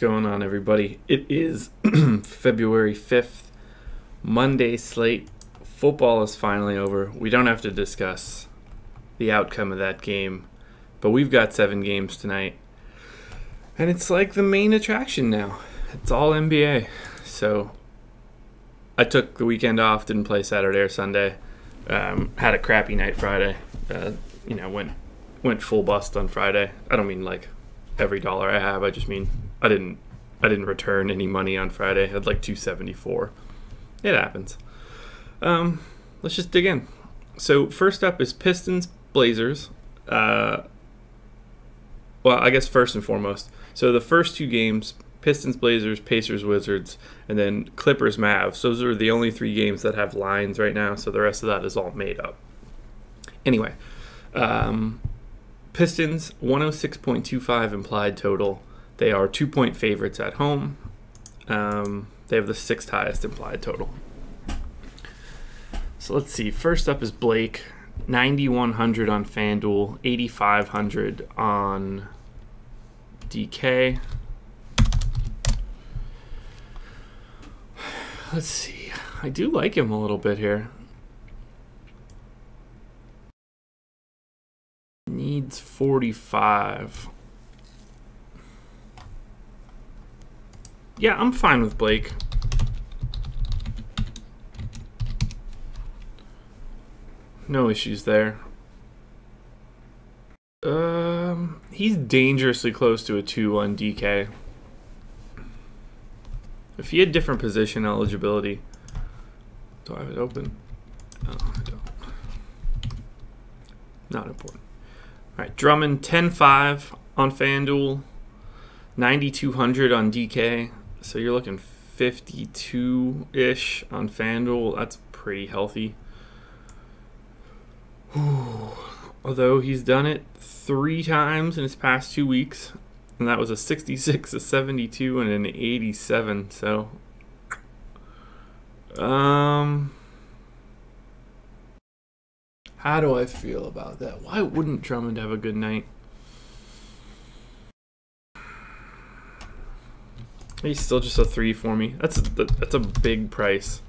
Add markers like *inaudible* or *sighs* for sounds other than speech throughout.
Going on, everybody? It is *clears throat* February 5th, Monday slate. Football is finally over. We don't have to discuss the outcome of that game, but we've got seven games tonight. And it's like the main attraction now. It's all NBA. So I took the weekend off, didn't play Saturday or Sunday. Um, had a crappy night Friday. Uh, you know, went went full bust on Friday. I don't mean like every dollar I have. I just mean I didn't I didn't return any money on Friday. I had like 274. It happens. Um, let's just dig in. So first up is Pistons Blazers. Uh, well, I guess first and foremost. So the first two games, Pistons Blazers, Pacers Wizards, and then Clippers Mavs. Those are the only three games that have lines right now. So the rest of that is all made up. Anyway, um, Pistons 106.25 implied total. They are two point favorites at home. Um, they have the sixth highest implied total. So let's see. First up is Blake, 9100 on FanDuel, 8500 on DK. Let's see. I do like him a little bit here. Needs 45. Yeah, I'm fine with Blake. No issues there. Um, he's dangerously close to a 2-1 DK. If he had different position eligibility, do I have it open? No, I don't. Not important. All right, Drummond 10-5 on FanDuel, 9,200 on DK. So you're looking 52 ish on FanDuel. That's pretty healthy. *sighs* Although he's done it three times in his past two weeks, and that was a 66, a 72, and an 87. So, um, how do I feel about that? Why wouldn't Drummond have a good night? He's still just a three for me. That's a, that's a big price.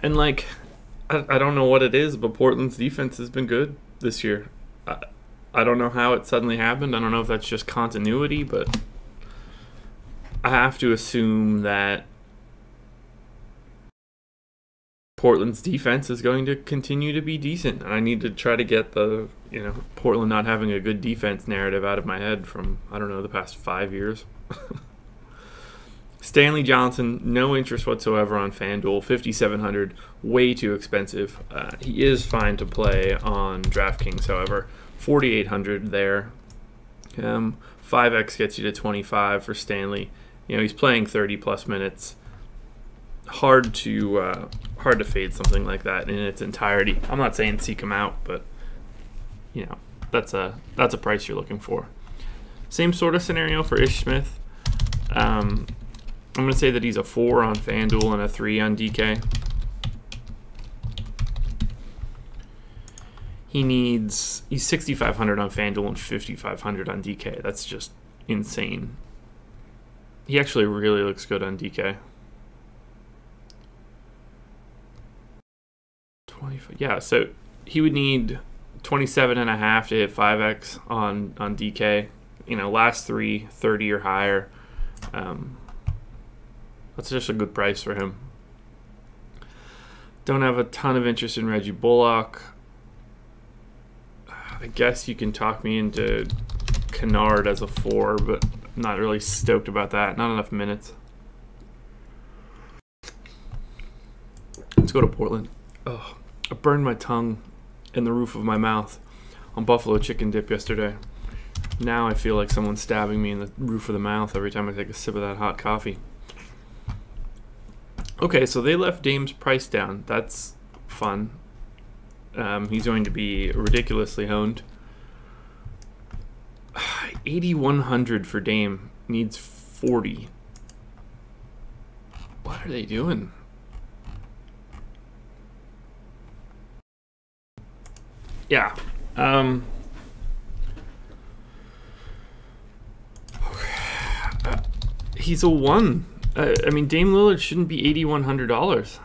And like, I, I don't know what it is, but Portland's defense has been good this year. I, I don't know how it suddenly happened. I don't know if that's just continuity, but I have to assume that Portland's defense is going to continue to be decent. I need to try to get the, you know, Portland not having a good defense narrative out of my head from, I don't know, the past five years. *laughs* Stanley Johnson, no interest whatsoever on FanDuel. 5,700, way too expensive. Uh, he is fine to play on DraftKings, however. 4,800 there. Um, 5x gets you to 25 for Stanley. You know, he's playing 30 plus minutes hard to uh, hard to fade something like that in its entirety. I'm not saying seek him out, but you know that's a that's a price you're looking for. Same sort of scenario for Ish Smith. Um, I'm going to say that he's a four on FanDuel and a three on DK. He needs he's 6,500 on FanDuel and 5,500 on DK. That's just insane. He actually really looks good on DK. 25 yeah so he would need 27 and a half to hit 5x on on dk you know last three 30 or higher. Um, that's just a good price for him. Don't have a ton of interest in reggie bullock. I guess you can talk me into kennard as a four but I'm not really stoked about that. Not enough minutes. Let's go to portland. Oh I burned my tongue in the roof of my mouth on buffalo chicken dip yesterday. Now I feel like someone's stabbing me in the roof of the mouth every time I take a sip of that hot coffee. Okay, so they left Dame's price down. That's fun. Um, he's going to be ridiculously honed. *sighs* 8100 for Dame needs 40. What are they doing? Yeah. Um, *sighs* he's a one. Uh, I mean, Dame Lillard shouldn't be eighty one hundred dollars.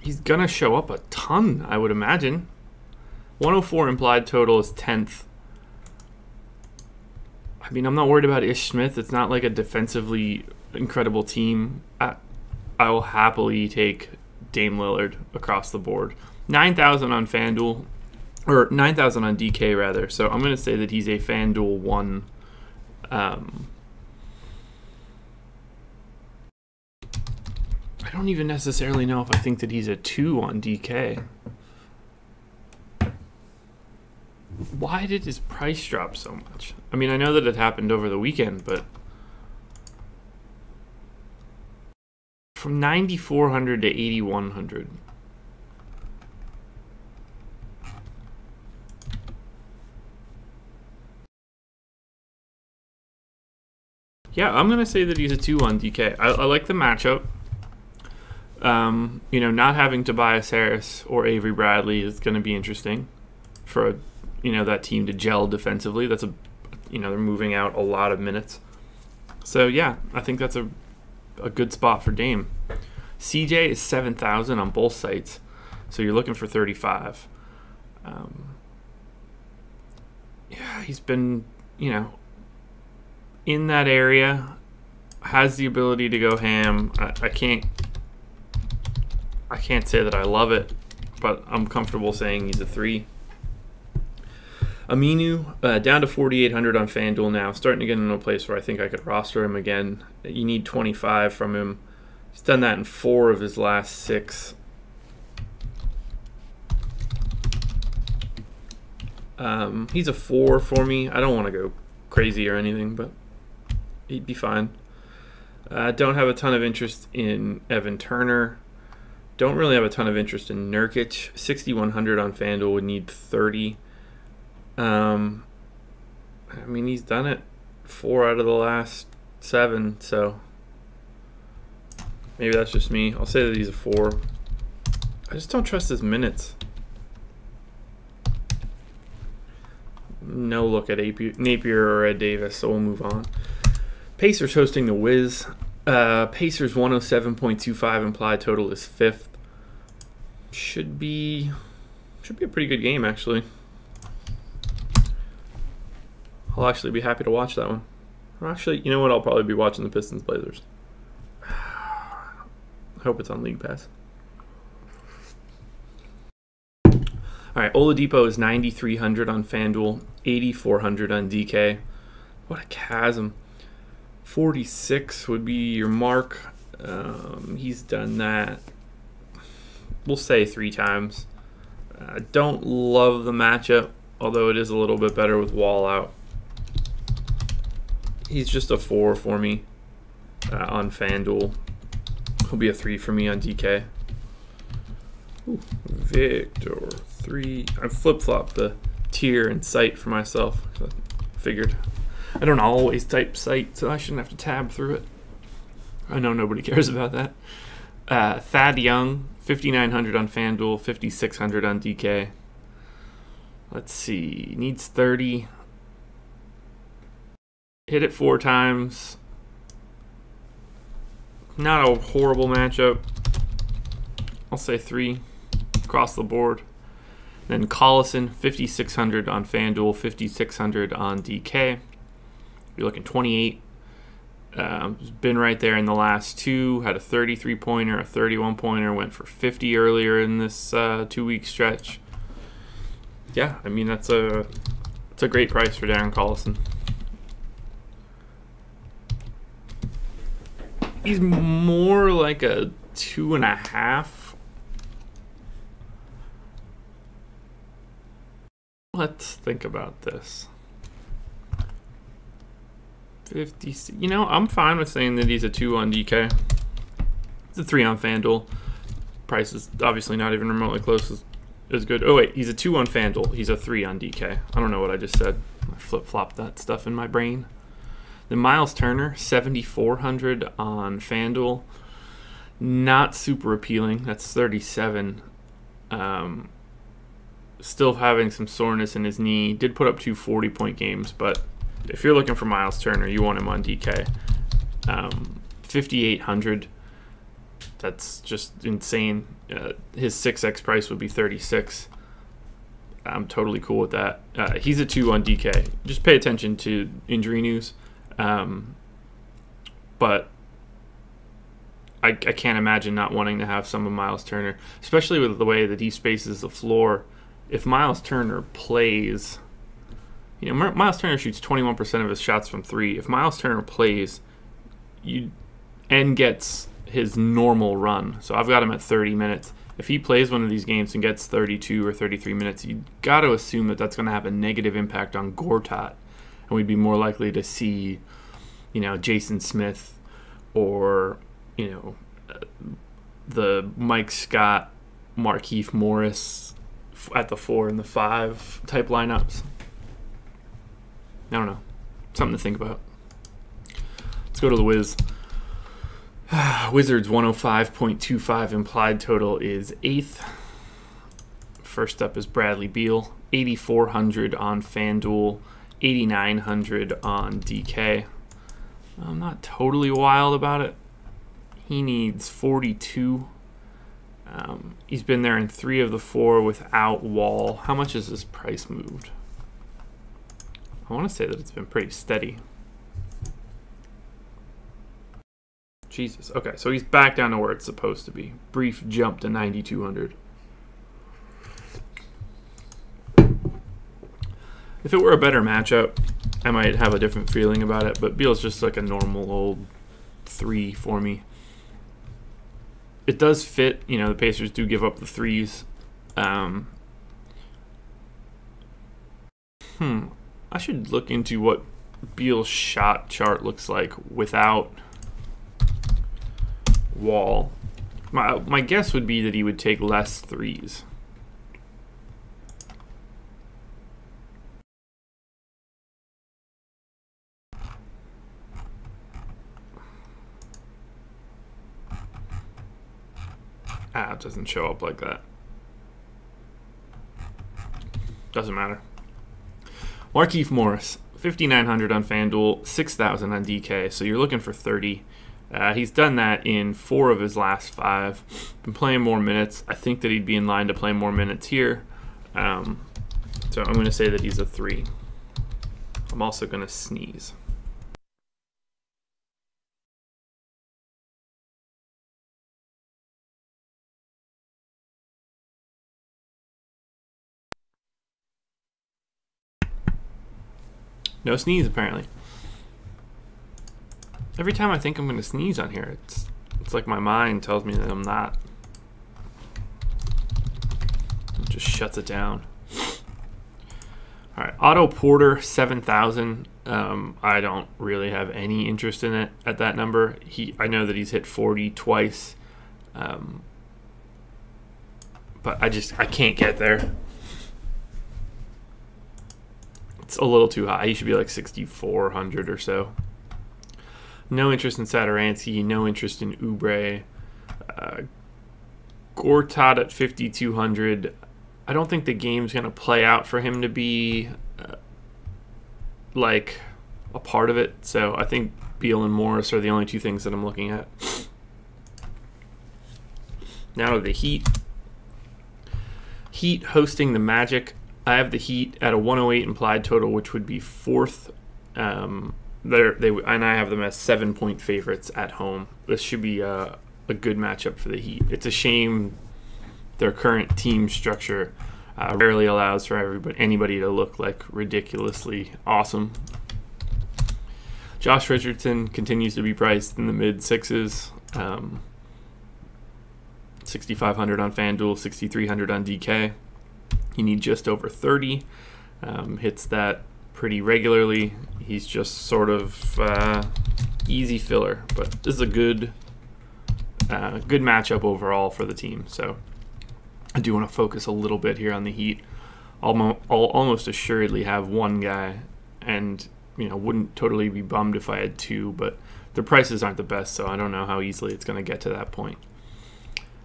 He's gonna show up a ton, I would imagine. 104 implied total is 10th. I mean, I'm not worried about Ish Smith. It's not like a defensively incredible team. I, I will happily take Dame Lillard across the board. 9,000 on FanDuel, or 9,000 on DK rather. So I'm going to say that he's a FanDuel one. Um, I don't even necessarily know if I think that he's a two on DK. Why did his price drop so much? I mean, I know that it happened over the weekend, but from 9400 to 8100. Yeah, I'm going to say that he's a 2-1 DK. I, I like the matchup. Um, you know, not having Tobias Harris or Avery Bradley is going to be interesting for a, you know that team to gel defensively. That's a you know they're moving out a lot of minutes. So yeah, I think that's a a good spot for Dame. CJ is seven thousand on both sites, so you're looking for thirty five. Um, yeah, he's been you know in that area, has the ability to go ham. I, I can't I can't say that I love it, but I'm comfortable saying he's a three. Aminu uh, down to 4,800 on FanDuel now, starting to get into a place where I think I could roster him again. You need 25 from him. He's done that in four of his last six. Um, he's a four for me. I don't want to go crazy or anything, but he'd be fine. I uh, don't have a ton of interest in Evan Turner. Don't really have a ton of interest in Nurkic. 6,100 on FanDuel would need 30. Um, I mean, he's done it four out of the last seven, so maybe that's just me. I'll say that he's a four. I just don't trust his minutes. No look at Napier or Ed Davis, so we'll move on. Pacers hosting the Wiz. Uh, Pacers 107.25 implied total is fifth. Should be should be a pretty good game actually. I'll actually be happy to watch that one. Actually, you know what? I'll probably be watching the Pistons Blazers. I *sighs* hope it's on League Pass. All right, Oladipo is 9,300 on FanDuel, 8,400 on DK. What a chasm. 46 would be your mark. Um, he's done that, we'll say three times. I don't love the matchup, although it is a little bit better with Wall out he's just a four for me uh, on FanDuel. He'll be a three for me on DK. Ooh, Victor three. I flip flop the tier and site for myself. I figured I don't always type site, so I shouldn't have to tab through it. I know nobody *laughs* cares about that. Uh, Thad Young, 5,900 on FanDuel, 5,600 on DK. Let's see, needs 30 hit it four times. Not a horrible matchup. I'll say three across the board. Then Collison, 5,600 on FanDuel, 5,600 on DK. You're looking 28. Um, been right there in the last two. Had a 33 pointer, a 31 pointer. Went for 50 earlier in this uh, two week stretch. Yeah, I mean that's a that's a great price for Darren Collison. He's more like a two and a half. Let's think about this. 50. You know, I'm fine with saying that he's a two on DK. It's a three on FanDuel. Price is obviously not even remotely close as, as good. Oh, wait, he's a two on FanDuel. He's a three on DK. I don't know what I just said. I flip flopped that stuff in my brain. The Miles Turner, 7,400 on FanDuel. Not super appealing. That's 37. Um, still having some soreness in his knee. Did put up two 40 point games, but if you're looking for Miles Turner, you want him on DK. Um, 5,800. That's just insane. Uh, his 6x price would be 36. I'm totally cool with that. Uh, he's a two on DK. Just pay attention to injury news. Um, but I, I can't imagine not wanting to have some of Miles Turner, especially with the way that he spaces the floor. If Miles Turner plays, you know, Miles Turner shoots 21% of his shots from three. If Miles Turner plays, you and gets his normal run. So I've got him at 30 minutes. If he plays one of these games and gets 32 or 33 minutes, you got to assume that that's going to have a negative impact on Gortat, and we'd be more likely to see, you know, Jason Smith or you know, uh, the Mike Scott, Markieff Morris at the four and the five type lineups. I don't know. Something to think about. Let's go to the Wiz. *sighs* Wizards 105.25 implied total is eighth. First up is Bradley Beal, 8,400 on FanDuel, 8,900 on DK. I'm not totally wild about it. He needs 42. Um, he's been there in three of the four without Wall. How much has his price moved? I want to say that it's been pretty steady. Jesus. Okay, so he's back down to where it's supposed to be. Brief jump to 9,200. If it were a better matchup, I might have a different feeling about it, but Beal's just like a normal old three for me it does fit. You know, the Pacers do give up the threes. Um, hmm. I should look into what Beal's shot chart looks like without Wall. My my guess would be that he would take less threes. Ah, it doesn't show up like that. Doesn't matter. Markieff Morris, 5,900 on FanDuel, 6,000 on DK. So you're looking for 30. Uh, he's done that in four of his last five. Been playing more minutes. I think that he'd be in line to play more minutes here. Um, so I'm going to say that he's a three. I'm also going to sneeze. No sneeze, apparently. Every time I think I'm going to sneeze on here, it's it's like my mind tells me that I'm not. It just shuts it down. All right, Otto Porter, 7,000. Um, I don't really have any interest in it at that number. He, I know that he's hit 40 twice, um, but I just I can't get there it's a little too high. He should be like 6,400 or so. No interest in Satoransky. No interest in Oubre. Uh, Gortat at 5,200. I don't think the game's going to play out for him to be uh, like a part of it. So I think Beal and Morris are the only two things that I'm looking at. Now to the Heat. Heat hosting the Magic. I have the Heat at a 108 implied total, which would be fourth. Um, they and I have them as seven point favorites at home. This should be a, a good matchup for the Heat. It's a shame their current team structure uh, rarely allows for everybody anybody to look like ridiculously awesome. Josh Richardson continues to be priced in the mid sixes. Um, 6,500 on FanDuel, 6,300 on DK. You need just over 30. Um, hits that pretty regularly. He's just sort of uh, easy filler, but this is a good, uh, good matchup overall for the team. So I do want to focus a little bit here on the Heat. I'll, almost assuredly have one guy, and you know wouldn't totally be bummed if I had two, but the prices aren't the best, so I don't know how easily it's going to get to that point.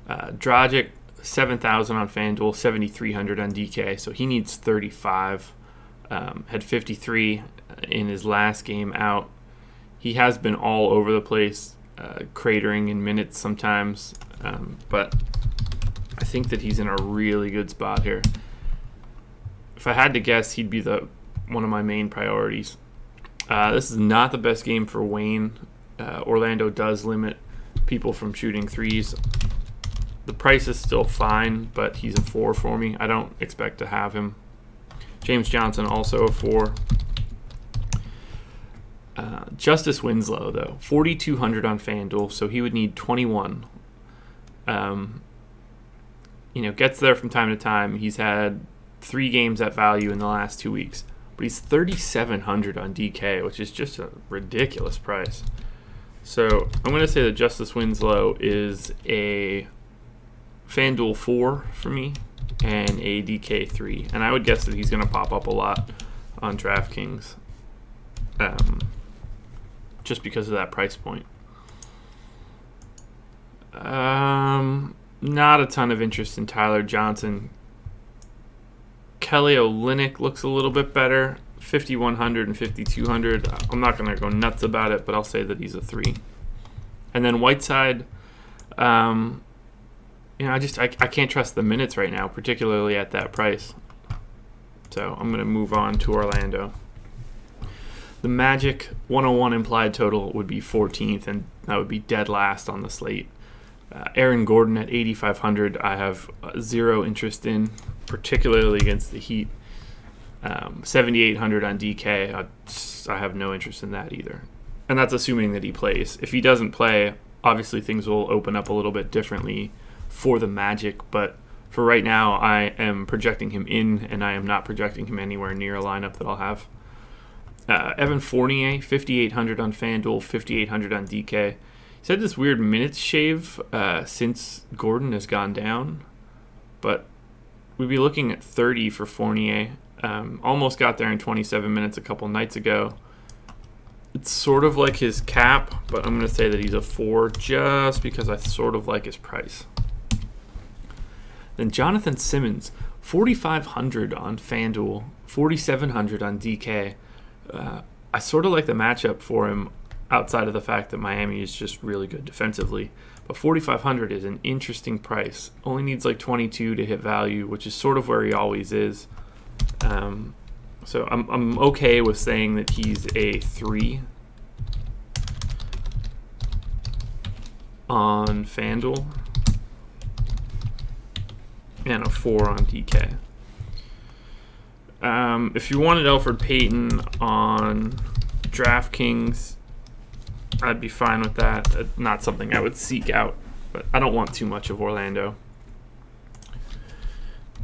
Uh, Dragic 7,000 on FanDuel, 7,300 on DK, so he needs 35. Um, had 53 in his last game out. He has been all over the place, uh, cratering in minutes sometimes, um, but I think that he's in a really good spot here. If I had to guess, he'd be the one of my main priorities. Uh, this is not the best game for Wayne. Uh, Orlando does limit people from shooting threes. The price is still fine, but he's a four for me. I don't expect to have him. James Johnson also a four. Uh, Justice Winslow though, 4,200 on FanDuel, so he would need 21. Um, you know, gets there from time to time. He's had three games at value in the last two weeks, but he's 3,700 on DK, which is just a ridiculous price. So I'm going to say that Justice Winslow is a FanDuel 4 for me and a DK 3. And I would guess that he's going to pop up a lot on DraftKings um, just because of that price point. Um, not a ton of interest in Tyler Johnson. Kelly Olynyk looks a little bit better. 5100 and 5200. I'm not going to go nuts about it, but I'll say that he's a three. And then Whiteside, um, you know, I just I, I can't trust the minutes right now, particularly at that price. So I'm going to move on to Orlando. The Magic 101 implied total would be 14th, and that would be dead last on the slate. Uh, Aaron Gordon at 8,500, I have uh, zero interest in, particularly against the Heat. Um, 7,800 on DK, I, I have no interest in that either. And that's assuming that he plays. If he doesn't play, obviously things will open up a little bit differently for the Magic, but for right now, I am projecting him in, and I am not projecting him anywhere near a lineup that I'll have. Uh, Evan Fournier, 5,800 on FanDuel, 5,800 on DK. He's had this weird minutes shave uh, since Gordon has gone down, but we'd be looking at 30 for Fournier. Um, almost got there in 27 minutes a couple nights ago. It's sort of like his cap, but I'm going to say that he's a 4 just because I sort of like his price. Then Jonathan Simmons, 4,500 on FanDuel, 4,700 on DK. Uh, I sort of like the matchup for him outside of the fact that Miami is just really good defensively. But 4,500 is an interesting price. Only needs like 22 to hit value, which is sort of where he always is. Um, so I'm, I'm okay with saying that he's a 3 on FanDuel and a 4 on DK. Um, if you wanted Elfrid Payton on DraftKings, I'd be fine with that. Uh, not something I would seek out, but I don't want too much of Orlando.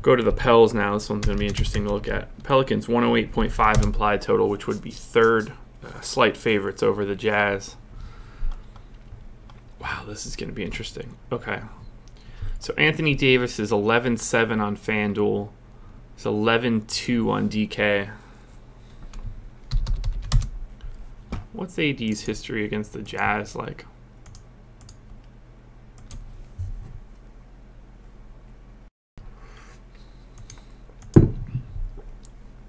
Go to the Pels now. This one's going to be interesting to look at. Pelicans 108.5 implied total, which would be third. Uh, slight favorites over the Jazz. Wow, this is going to be interesting. Okay. So Anthony Davis is 11-7 on FanDuel. It's 11-2 on DK. What's AD's history against the Jazz like?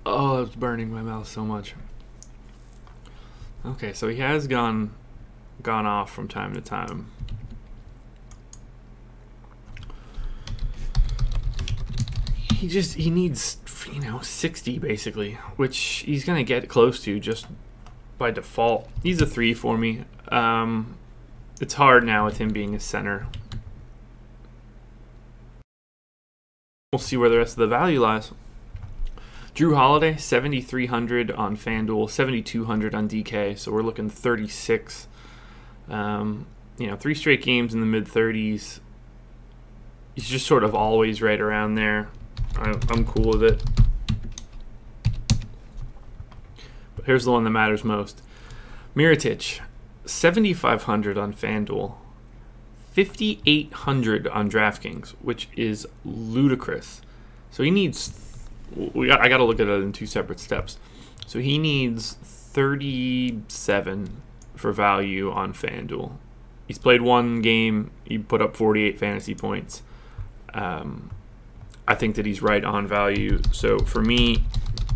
Oh, it's burning my mouth so much. Okay, so he has gone gone off from time to time. He just he needs you know 60 basically, which he's gonna get close to just by default. He's a three for me. Um, it's hard now with him being a center. We'll see where the rest of the value lies. Jrue Holiday, 7,300 on FanDuel, 7,200 on DK, so we're looking 36. Um, you know, three straight games in the mid 30s. He's just sort of always right around there. I, I'm cool with it. But here's the one that matters most. Mirotic, 7,500 on FanDuel, 5,800 on DraftKings, which is ludicrous. So he needs. We got, I got to look at it in two separate steps. So he needs 37 for value on FanDuel. He's played one game. He put up 48 fantasy points. Um, I think that he's right on value. So for me,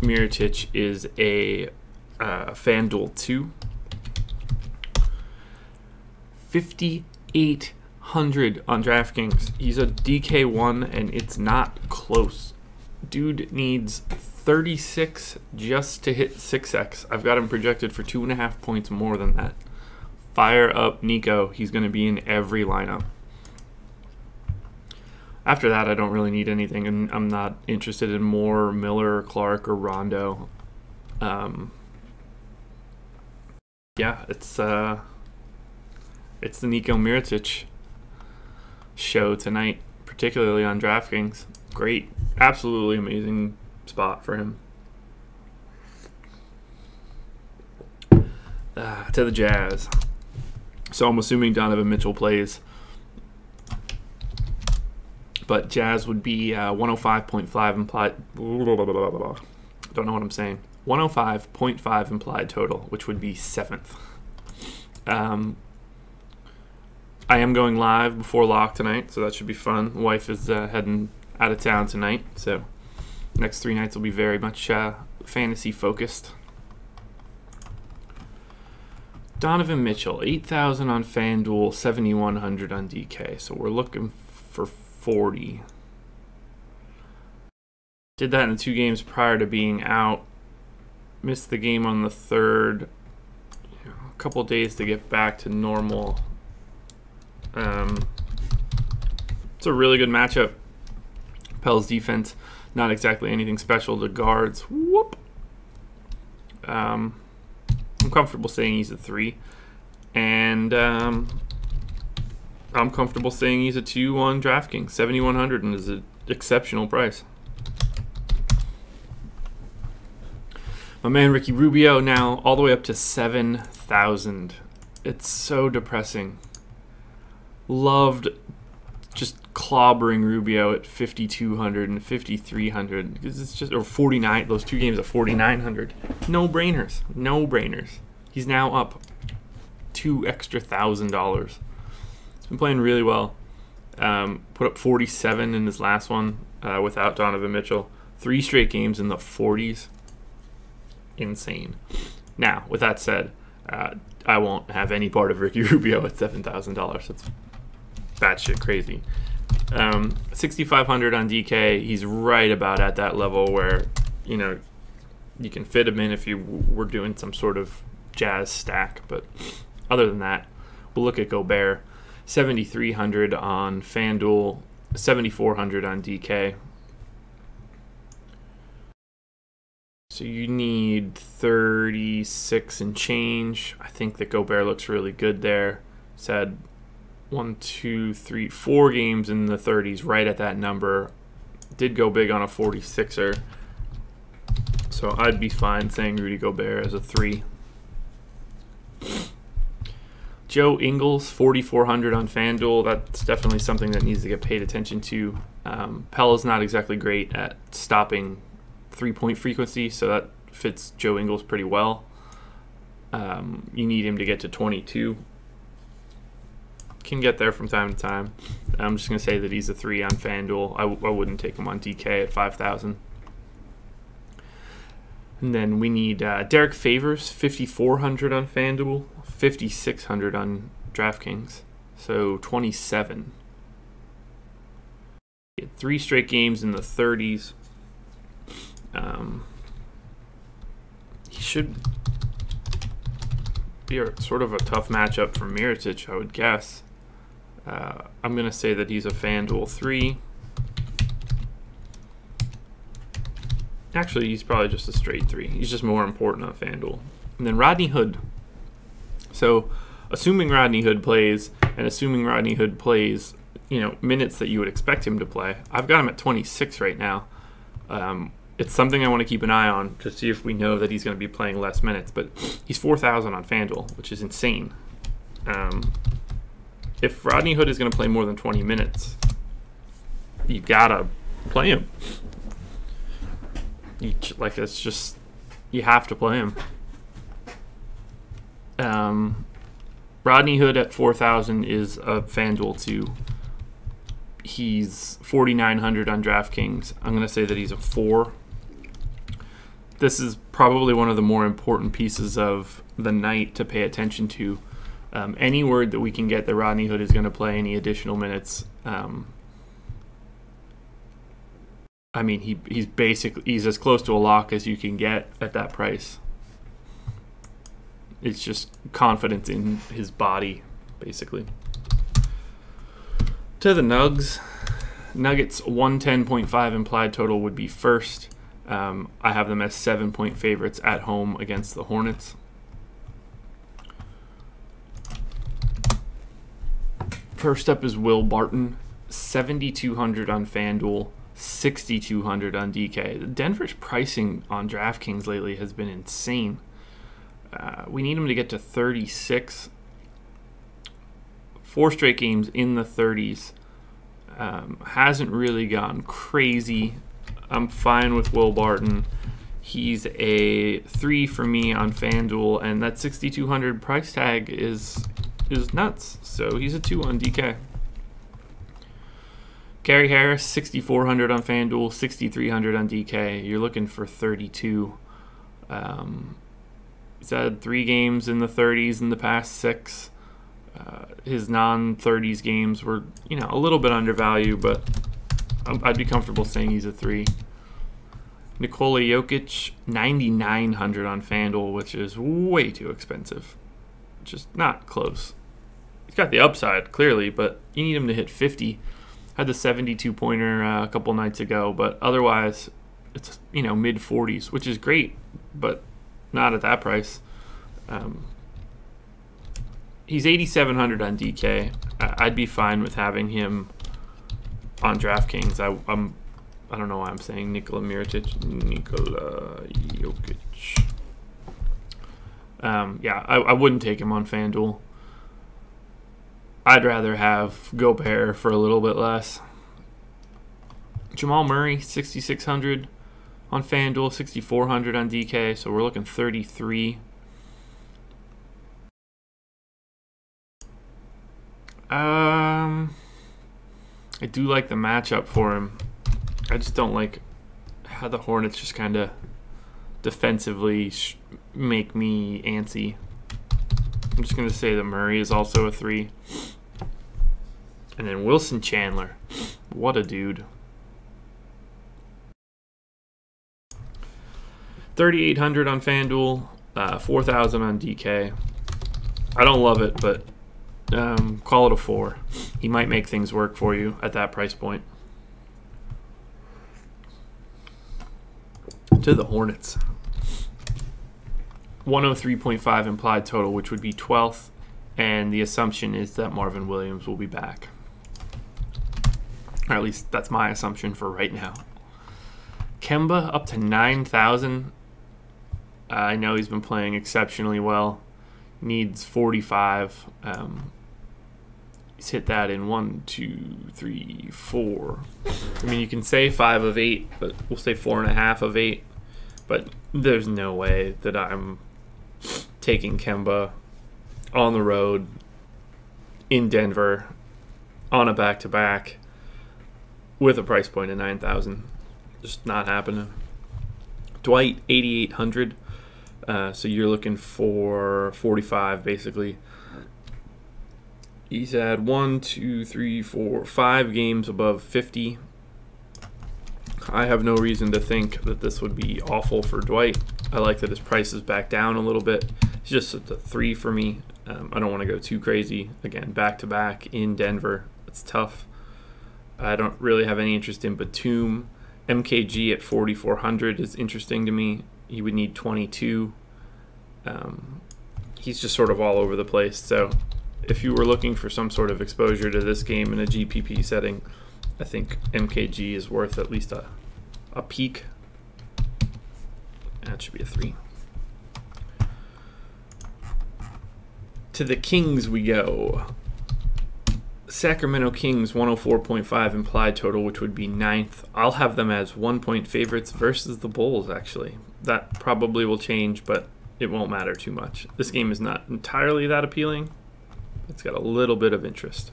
Mirotic is a uh, FanDuel 2. 5,800 on DraftKings. He's a DK1 and it's not close. Dude needs 36 just to hit 6x. I've got him projected for two and a half points more than that. Fire up Nico. He's going to be in every lineup. After that, I don't really need anything, and I'm not interested in more Miller, Clark, or Rondo. Um, yeah, it's uh, it's the Nico Mirotic show tonight, particularly on DraftKings. Great, absolutely amazing spot for him. Uh, to the Jazz. So I'm assuming Donovan Mitchell plays. But Jazz would be uh, 105.5 implied. Don't know what I'm saying. 105.5 implied total, which would be seventh. Um, I am going live before lock tonight, so that should be fun. Wife is uh, heading out of town tonight, so next three nights will be very much uh, fantasy focused. Donovan Mitchell, 8,000 on FanDuel, 7,100 on DK. So we're looking for 40. Did that in the two games prior to being out. Missed the game on the third. A couple days to get back to normal. Um, it's a really good matchup. Pels' defense, not exactly anything special. The guards, whoop. Um, I'm comfortable saying he's a three. And um, I'm comfortable saying he's a two on DraftKings. 7,100 and is an exceptional price. My man Ricky Rubio now all the way up to 7,000. It's so depressing. Loved just clobbering Rubio at 5,200 and 5,300 because it's just or 49. Those two games at 4,900. No brainers. No brainers. He's now up two extra thousand dollars. Been playing really well. Um, put up 47 in his last one uh, without Donovan Mitchell. Three straight games in the 40s. Insane. Now, with that said, uh, I won't have any part of Ricky *laughs* Rubio at seven thousand dollars. It's batshit crazy. Um, 6,500 on DK. He's right about at that level where, you know, you can fit him in if you were doing some sort of jazz stack. But other than that, we'll look at Gobert. 7,300 on FanDuel, 7,400 on DK. So you need 36 and change. I think that Gobert looks really good there. Said one, two, three, four games in the 30s, right at that number. Did go big on a 46er. So I'd be fine saying Rudy Gobert as a three. Joe Ingles, 4,400 on FanDuel. That's definitely something that needs to get paid attention to. Um, Pella's not exactly great at stopping three point frequency, so that fits Joe Ingles pretty well. Um, you need him to get to 22 can get there from time to time. I'm just going to say that he's a three on FanDuel. I w- I wouldn't take him on DK at 5,000. And then we need uh, Derrick Favors, 5,400 on FanDuel, 5,600 on DraftKings. So 27. three straight games in the 30s. Um, he should be a, sort of a tough matchup for Mirotic, I would guess. Uh, I'm going to say that he's a FanDuel 3. Actually, he's probably just a straight 3. He's just more important on FanDuel. And then Rodney Hood. So, assuming Rodney Hood plays, and assuming Rodney Hood plays, you know, minutes that you would expect him to play, I've got him at 26 right now. Um, it's something I want to keep an eye on to see if we know that he's going to be playing less minutes. But he's 4,000 on FanDuel, which is insane. Um, if Rodney Hood is going to play more than 20 minutes, you gotta play him. You, like it's just you have to play him. Um, Rodney Hood at 4,000 is a FanDuel too. He's 4,900 on DraftKings. I'm gonna say that he's a four. this is probably one of the more important pieces of the night to pay attention to. Um, any word that we can get that Rodney Hood is going to play any additional minutes. Um, I mean, he he's basically he's as close to a lock as you can get at that price. It's just confidence in his body, basically. To the Nugs, Nuggets 110.5 implied total would be first. Um, I have them as seven point favorites at home against the Hornets. First up is Will Barton, 7,200 on FanDuel, 6,200 on DK. Denver's pricing on DraftKings lately has been insane. Uh, we need him to get to 36. Four straight games in the 30s. Um, hasn't really gone crazy. I'm fine with Will Barton. He's a three for me on FanDuel, and that 6,200 price tag is is nuts. So he's a 2 on DK. Gary Harris, 6,400 on FanDuel, 6,300 on DK. You're looking for 32. Um, he's had three games in the 30s in the past six. Uh, his non-30s games were, you know, a little bit undervalued, but I'd be comfortable saying he's a three. Nikola Jokic, 9,900 on FanDuel, which is way too expensive. Just not close he's got the upside clearly, but you need him to hit 50. Had the 72 pointer uh, a couple nights ago, but otherwise, it's you know mid 40s, which is great, but not at that price. Um, he's 8,700 on DK. I'd be fine with having him on DraftKings. I, I'm I don't know why I'm saying Nikola Mirotic, Nikola Jokic. Um, yeah, I, I wouldn't take him on FanDuel. I'd rather have Gobert for a little bit less. Jamal Murray, 6,600 on FanDuel, 6,400 on DK, so we're looking 33. Um, I do like the matchup for him. I just don't like how the Hornets just kind of defensively make me antsy. I'm just going to say that Murray is also a three. And then Wilson Chandler. What a dude. 3,800 on FanDuel, uh, 4,000 on DK. I don't love it, but um, call it a four. He might make things work for you at that price point. To the Hornets. 103.5 implied total, which would be 12th, and the assumption is that Marvin Williams will be back. Or at least that's my assumption for right now. Kemba up to 9,000. Uh, I know he's been playing exceptionally well. Needs 45. Um, he's hit that in one, two, three, four. I mean, you can say five of eight, but we'll say four and a half of eight. But there's no way that I'm taking Kemba on the road in Denver on a back to back with a price point of 9000 Just not happening. Dwight, 8800 uh, So you're looking for 45 basically. He's had one, two, three, four, five games above 50. I have no reason to think that this would be awful for Dwight. I like that his price is back down a little bit. It's just a three for me. Um, I don't want to go too crazy. Again, back to back in Denver. It's tough. I don't really have any interest in Batum. MKG at 4,400 is interesting to me. He would need 22. Um, he's just sort of all over the place. So if you were looking for some sort of exposure to this game in a GPP setting, I think MKG is worth at least a, a peek. That should be a three. To the Kings we go. Sacramento Kings 104.5 implied total, which would be ninth. I'll have them as one point favorites versus the Bulls, actually. That probably will change, but it won't matter too much. This game is not entirely that appealing. It's got a little bit of interest.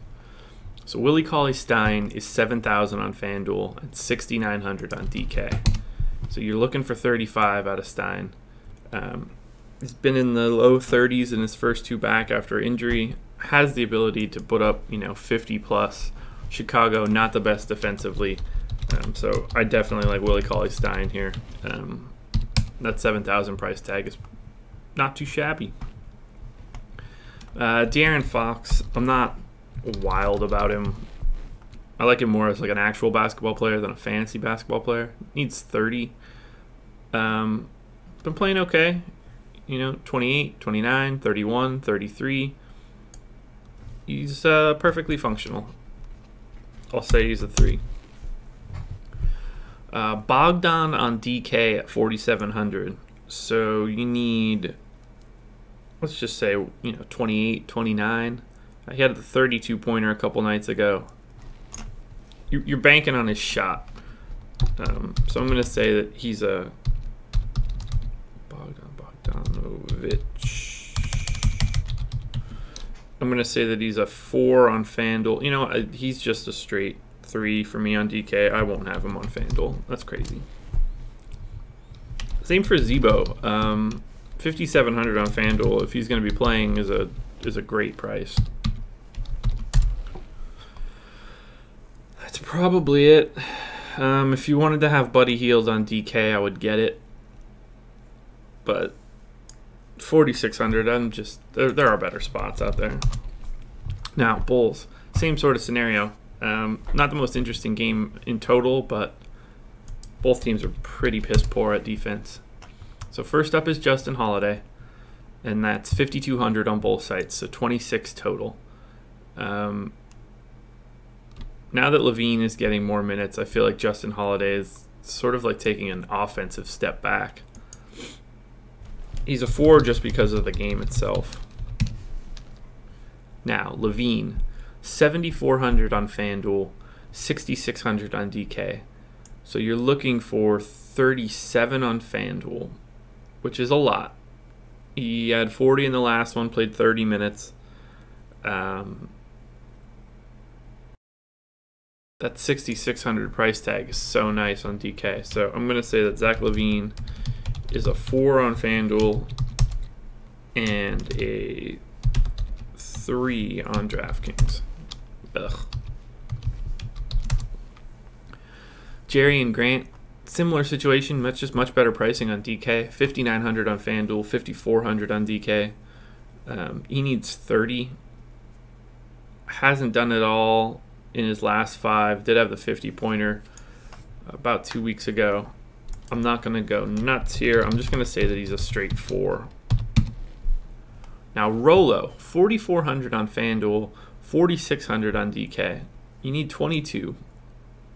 So Willie Cauley Stein is 7,000 on FanDuel and 6,900 on DK. So you're looking for 35 out of Stein. Um, he's been in the low 30s in his first two back after injury. Has the ability to put up, you know, 50 plus. Chicago not the best defensively, um, so I definitely like Willie Cauley Stein here. Um, that 7,000 price tag is not too shabby. Uh, De'Aaron Fox, I'm not wild about him. I like him more as like an actual basketball player than a fantasy basketball player. Needs 30. Um, been playing okay. You know, 28, 29, 31, 33. He's uh, perfectly functional. I'll say he's a 3. Uh, Bogdan on DK at 4,700. So you need, let's just say, you know, 28, 29. He had the 32 pointer a couple nights ago. You're banking on his shot. Um, so I'm going to say that he's a Bogdan Bogdanovic. I'm going to say that he's a four on FanDuel. You know, he's just a straight three for me on DK. I won't have him on FanDuel. That's crazy. Same for Z-Bo. Um, 5,700 on FanDuel. If he's going to be playing, is a is a great price. That's probably it. Um, if you wanted to have Buddy Hield on DK, I would get it. But 4,600, I'm just there. There are better spots out there. Now Bulls, same sort of scenario. Um, not the most interesting game in total, but both teams are pretty piss poor at defense. So first up is Justin Holiday, and that's 5,200 on both sites, so 26 total. Um, now that LaVine is getting more minutes, I feel like Justin Holiday is sort of like taking an offensive step back. He's a four just because of the game itself. Now, LaVine, 7,400 on FanDuel, 6,600 on DK. So you're looking for 37 on FanDuel, which is a lot. He had 40 in the last one, played 30 minutes. Um, that 6600 price tag is so nice on DK. So I'm going to say that Zach LaVine is a 4 on FanDuel and a 3 on DraftKings. Ugh. Jerian Grant, similar situation, much just much better pricing on DK. 5900 on FanDuel, 5400 on DK. Um, he needs 30. Hasn't done it all in his last five. Did have the 50 pointer about two weeks ago. I'm not going to go nuts here. I'm just going to say that he's a straight four. Now, Rolo, 4,400 on FanDuel, 4,600 on DK. You need 22.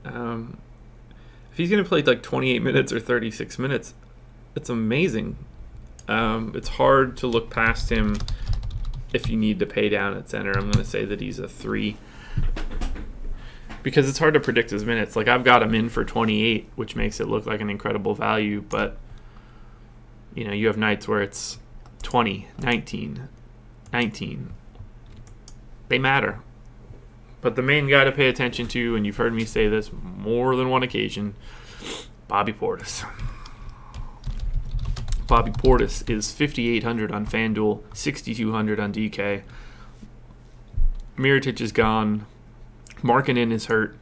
Um, if he's going to play like 28 minutes or 36 minutes, it's amazing. Um, it's hard to look past him if you need to pay down at center. I'm going to say that he's a three because it's hard to predict his minutes. Like I've got him in for 28, which makes it look like an incredible value, but you know, you have nights where it's 20, 19, 19. They matter. But the main guy to pay attention to, and you've heard me say this more than one occasion, Bobby Portis. Bobby Portis is 5,800 on FanDuel, 6,200 on DK. Mirotic is gone. Markkanen is hurt.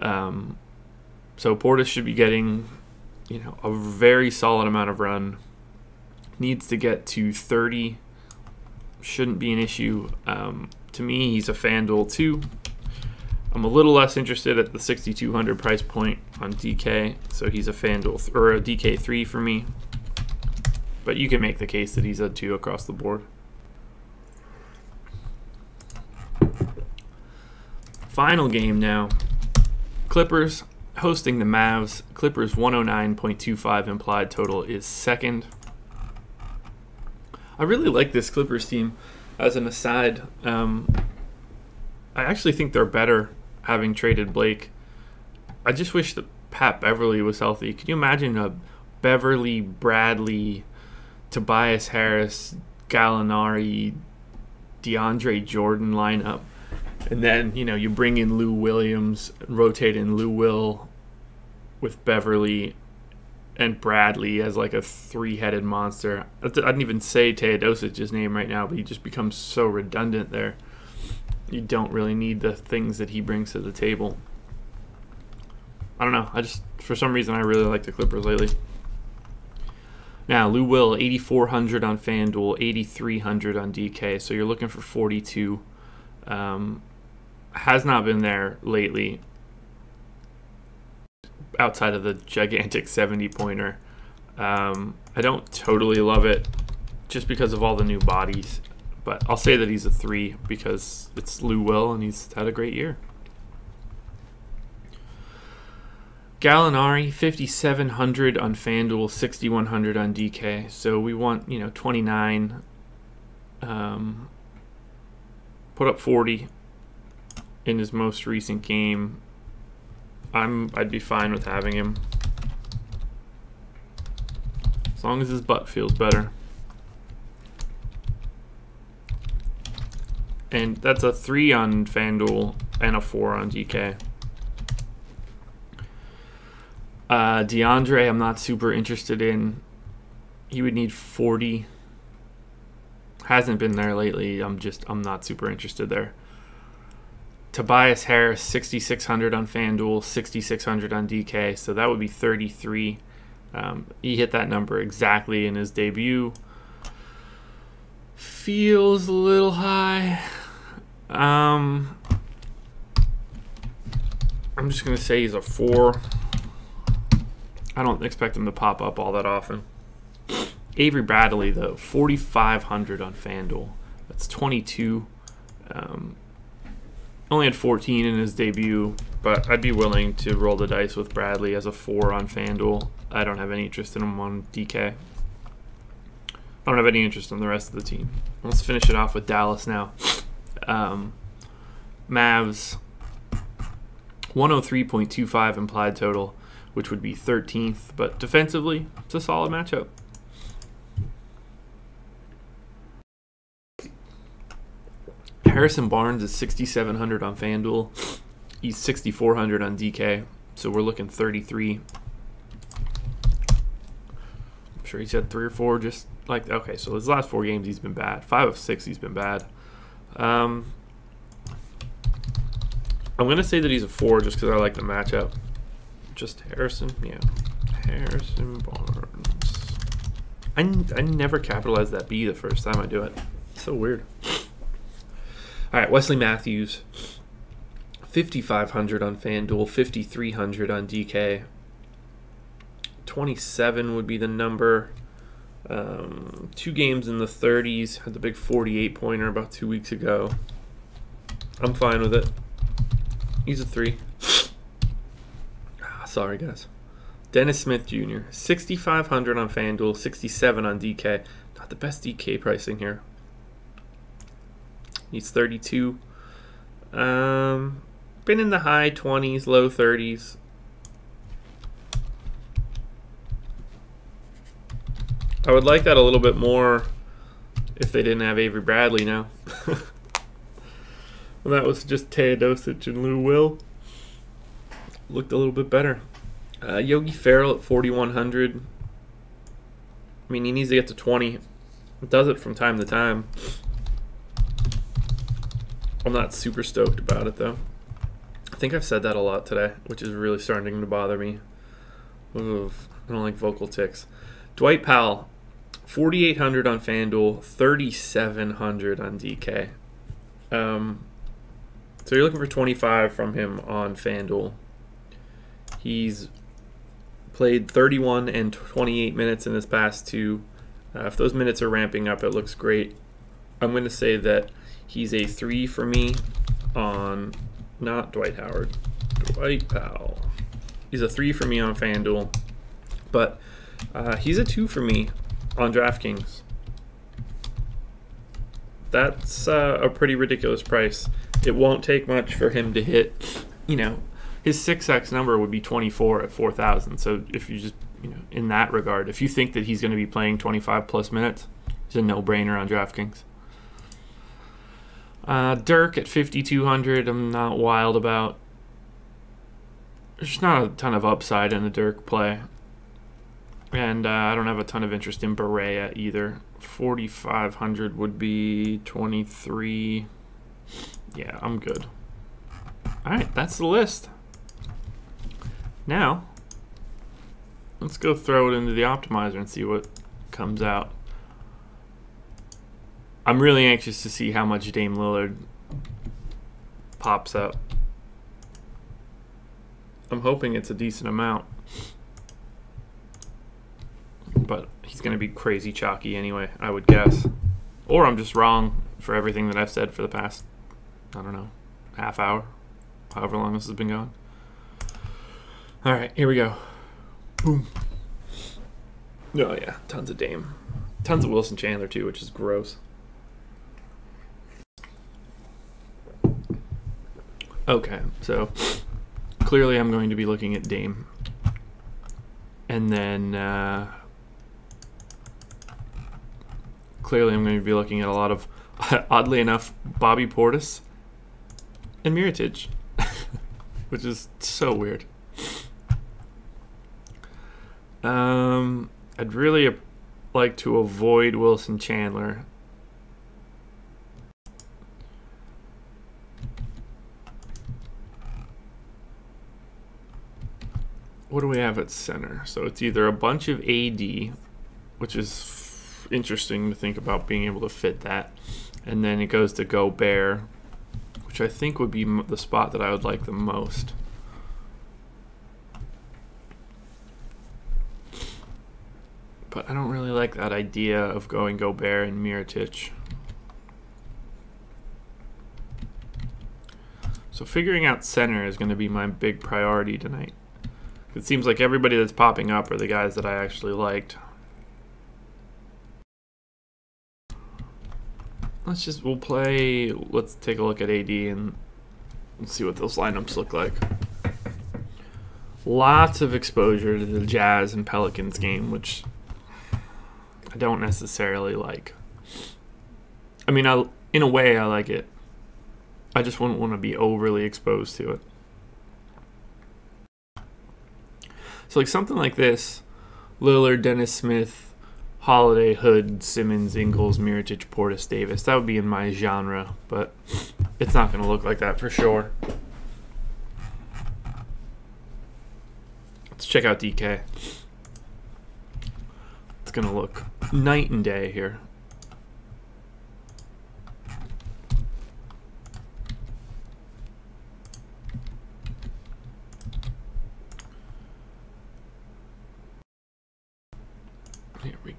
Um, so Portis should be getting, you know, a very solid amount of run. Needs to get to 30. Shouldn't be an issue. Um, to me, he's a FanDuel too. I'm a little less interested at the 6,200 price point on DK, so he's a FanDuel or a DK three for me. But you can make the case that he's a two across the board. Final game now. Clippers hosting the Mavs. Clippers 109.25 implied total is second. I really like this Clippers team. As an aside, um, I actually think they're better having traded Blake. I just wish that Pat Beverley was healthy. Can you imagine a Beverley, Bradley, Tobias Harris, Gallinari, DeAndre Jordan lineup? And then, you know, you bring in Lou Williams, rotate in Lou Will with Beverley and Bradley as like a three-headed monster. I didn't even say Teodosic's name right now, but he just becomes so redundant there. You don't really need the things that he brings to the table. I don't know. I just for some reason I really like the Clippers lately. Now Lou Will, 8,400 on FanDuel, 8,300 on DK. So you're looking for 42. Um, has not been there lately outside of the gigantic 70 pointer. Um, I don't totally love it just because of all the new bodies, but I'll say that he's a three because it's Lou Will and he's had a great year. Gallinari, 5,700 on FanDuel, 6,100 on DK. So we want, you know, 29. Um, put up 40 in his most recent game. I'm I'd be fine with having him. As long as his butt feels better. And that's a 3 on FanDuel and a 4 on DK. Uh, DeAndre, I'm not super interested in. He would need 40. Hasn't been there lately. I'm just, I'm not super interested there. Tobias Harris, 6,600 on FanDuel, 6,600 on DK, so that would be 33. Um, he hit that number exactly in his debut. Feels a little high. Um, I'm just going to say he's a 4. I don't expect him to pop up all that often. Avery Bradley, though, 4,500 on FanDuel. That's 22. Um, only had 14 in his debut, but I'd be willing to roll the dice with Bradley as a 4 on FanDuel. I don't have any interest in him on DK. I don't have any interest in the rest of the team. Let's finish it off with Dallas now. Um, Mavs, 103.25 implied total, which would be 13th, but defensively, it's a solid matchup. Harrison Barnes is 6,700 on FanDuel. He's 6,400 on DK. So we're looking 33. I'm sure he's had three or four just like, okay, so his last four games he's been bad. Five of six he's been bad. Um, I'm going to say that he's a four just because I like the matchup. Just Harrison, yeah. Harrison Barnes. I, I never capitalized that B the first time I do it. so weird. All right, Wesley Matthews, 5,500 on FanDuel, 5,300 on DK. 27 would be the number. Um, two games in the 30s. Had the big 48 pointer about two weeks ago. I'm fine with it. He's a three. Ah, sorry, guys. Dennis Smith Jr., 6,500 on FanDuel, 67 on DK. Not the best DK pricing here. He's 32. Um, been in the high 20s, low 30s. I would like that a little bit more if they didn't have Avery Bradley now. well, *laughs* that was just Teodosic and Lou Will. Looked a little bit better. Uh, Yogi Ferrell at 4,100. I mean, he needs to get to 20. Does it from time to time. I'm not super stoked about it though. I think I've said that a lot today, which is really starting to bother me. Oof, I don't like vocal tics. Dwight Powell, 4,800 on FanDuel, 3,700 on DK. Um, so you're looking for 25 from him on FanDuel. He's played 31 and 28 minutes in his past two. Uh, if those minutes are ramping up, it looks great. I'm going to say that He's a three for me on not Dwight Howard, Dwight Powell. He's a three for me on FanDuel, but uh, he's a two for me on DraftKings. That's uh, a pretty ridiculous price. It won't take much for him to hit, you know, his 6x number would be 24 at 4,000. So if you just, you know, in that regard, if you think that he's going to be playing 25 plus minutes, it's a no-brainer on DraftKings. Uh, Dirk at 5,200, I'm not wild about. There's just not a ton of upside in the Dirk play. And uh, I don't have a ton of interest in Barea either. 4,500 would be 23. Yeah, I'm good. All right, that's the list. Now, let's go throw it into the optimizer and see what comes out. I'm really anxious to see how much Dame Lillard pops up. I'm hoping it's a decent amount. But he's going to be crazy chalky anyway, I would guess. Or I'm just wrong for everything that I've said for the past, I don't know, half hour, however long this has been going. All right, here we go. Boom. Oh, yeah, tons of Dame. Tons of Wilson Chandler, too, which is gross. Okay, so clearly I'm going to be looking at Dame. And then uh, clearly I'm going to be looking at a lot of, *laughs* oddly enough, Bobby Portis and Mirotic, *laughs* which is so weird. Um, I'd really like to avoid Wilson Chandler what do we have at center? So it's either a bunch of AD, which is interesting to think about being able to fit that, and then it goes to Gobert, which I think would be the spot that I would like the most. But I don't really like that idea of going Gobert and Mirotic. So figuring out center is going to be my big priority tonight. It seems like everybody that's popping up are the guys that I actually liked. Let's just, we'll play, let's take a look at AD and see what those lineups look like. Lots of exposure to the Jazz and Pelicans game, which I don't necessarily like. I mean, I, in a way, I like it. I just wouldn't want to be overly exposed to it. So like something like this, Lillard, Dennis Smith, Holiday, Hood, Simmons, Ingles, Mirotic, Portis, Davis. That would be in my genre, but it's not going to look like that for sure. Let's check out DK. It's going to look night and day here.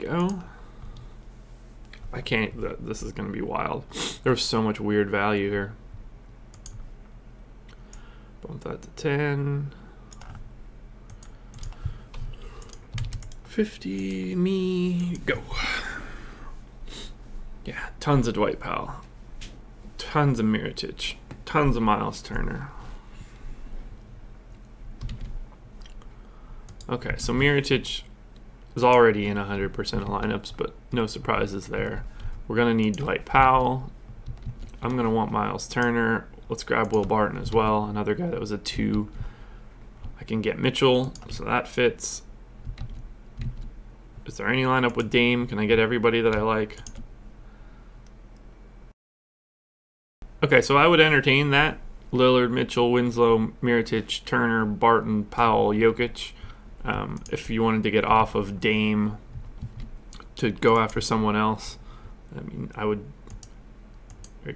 Go. I can't, this is going to be wild. There's so much weird value here. Bump that to 10. 50, me, go. Yeah, tons of Dwight Powell. Tons of Mirotic. Tons of Miles Turner. Okay, so Mirotic is already in 100% of lineups, but no surprises there. We're going to need Dwight Powell. I'm going to want Miles Turner. Let's grab Will Barton as well, another guy that was a 2. I can get Mitchell, so that fits. Is there any lineup with Dame? Can I get everybody that I like? Okay, so I would entertain that. Lillard, Mitchell, Winslow, Mirotic, Turner, Barton, Powell, Jokic. Um, if you wanted to get off of Dame to go after someone else, I mean, I would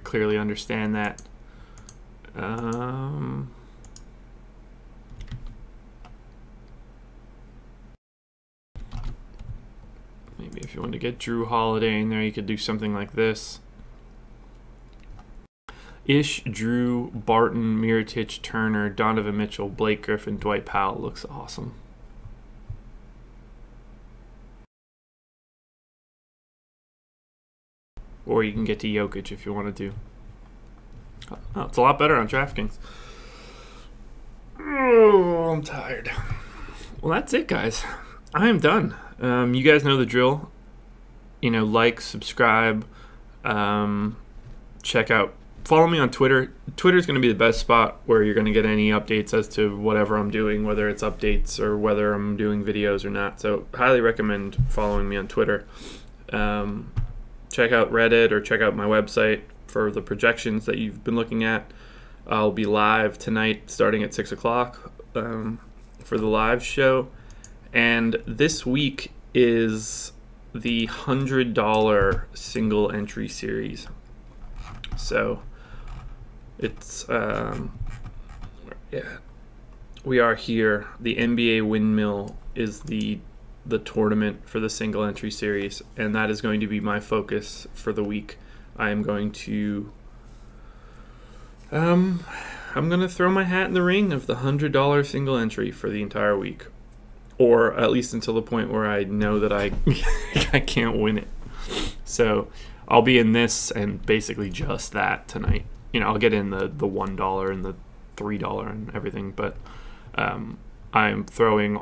clearly understand that. Um, maybe if you want to get Jrue Holiday in there, you could do something like this. Ish, Jrue, Barton, Mirotic, Turner, Donovan Mitchell, Blake Griffin, Dwight Powell looks awesome. Or you can get to Jokic if you want to do. Oh, it's a lot better on DraftKings. Oh, I'm tired. Well, that's it, guys. I am done. Um, you guys know the drill. You know, like, subscribe, um, check out follow me on Twitter. Twitter is going to be the best spot where you're going to get any updates as to whatever I'm doing, whether it's updates or whether I'm doing videos or not. So, highly recommend following me on Twitter. Um, check out Reddit or check out my website for the projections that you've been looking at. I'll be live tonight starting at 6 o'clock um, for the live show. And this week is the $100 single entry series. So it's, um, yeah, we are here. The NBA Windmill is the the tournament for the single entry series, and that is going to be my focus for the week. I am going to um I'm gonna throw my hat in the ring of the hundred dollar single entry for the entire week. Or at least until the point where I know that I *laughs* I can't win it. So I'll be in this and basically just that tonight. You know, I'll get in the the one dollar and the three dollar and everything, but um, I'm throwing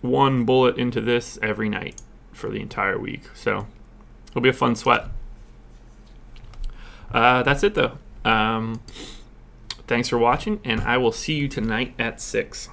one bullet into this every night for the entire week. So it'll be a fun sweat. Uh, that's it though. Um, thanks for watching, and I will see you tonight at 6.